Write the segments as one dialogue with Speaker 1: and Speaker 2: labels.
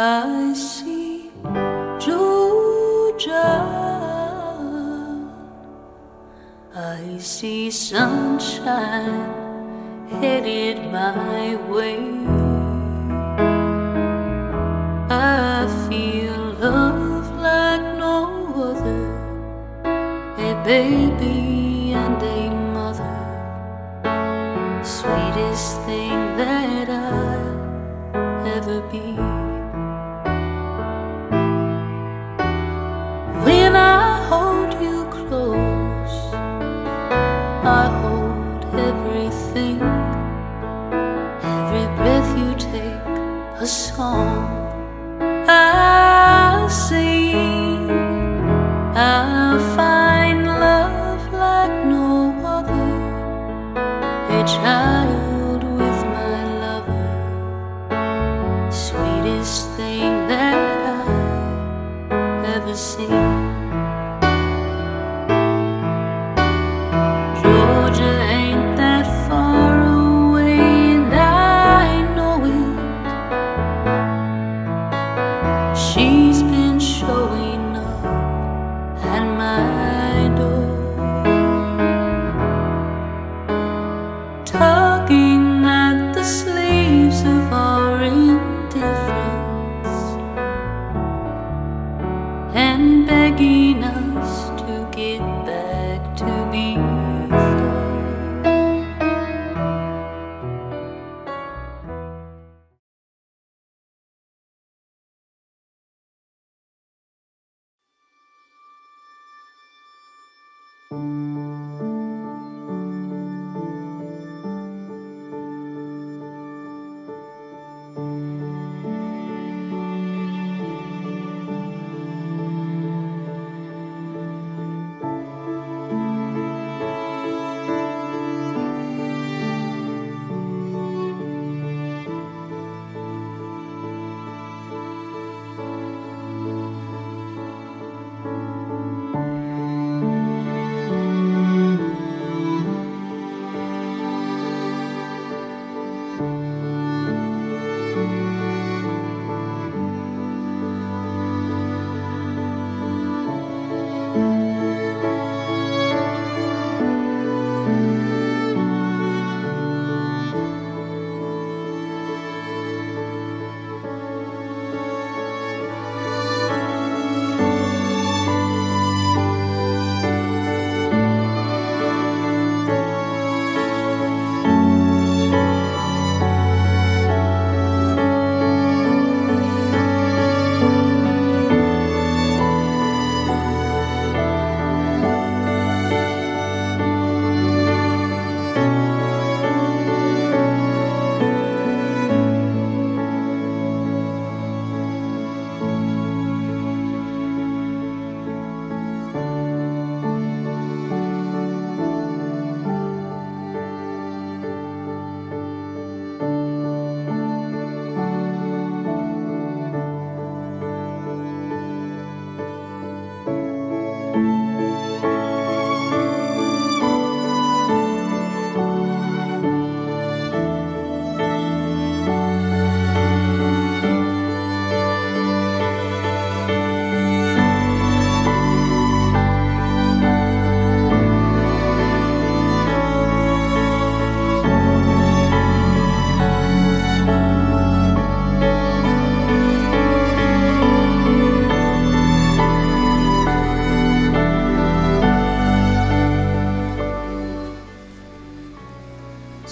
Speaker 1: I see Georgia. I see sunshine headed my way. I feel love like no other, a baby and a mother, sweetest thing that I'll ever be. Child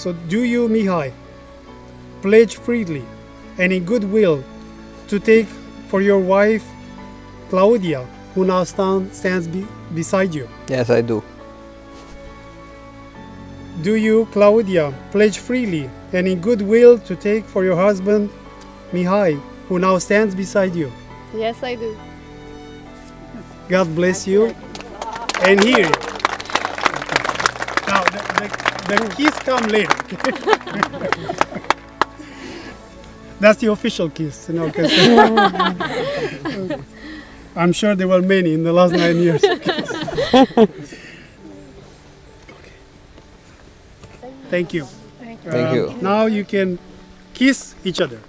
Speaker 2: So do you, Mihai, pledge freely and in goodwill to take for your wife Claudia, who now stand, stands be, beside you?
Speaker 3: Yes, I do.
Speaker 2: Do you, Claudia, pledge freely and in goodwill to take for your husband Mihai, who now stands beside you?
Speaker 4: Yes, I do.
Speaker 2: God bless you and hear you. Now, the, the kiss come later. That's the official kiss. You know, okay. I'm sure there were many in the last nine years. Thank you.
Speaker 3: Thank you. Thank you.
Speaker 2: Um, now you can kiss each other.